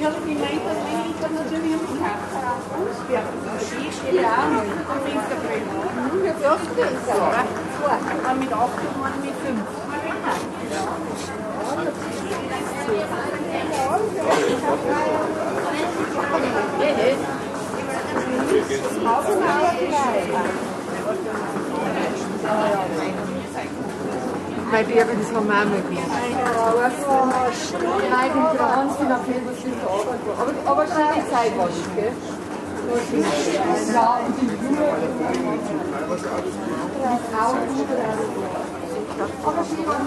Mit 8 und mit 5. Weil die aber das haben wir auch mal gemacht. Nein, die Trans sind najdu Franci na Facebooku to ovo. Ovo šta je taj boške? Ja, die Jünger. Aber sie waren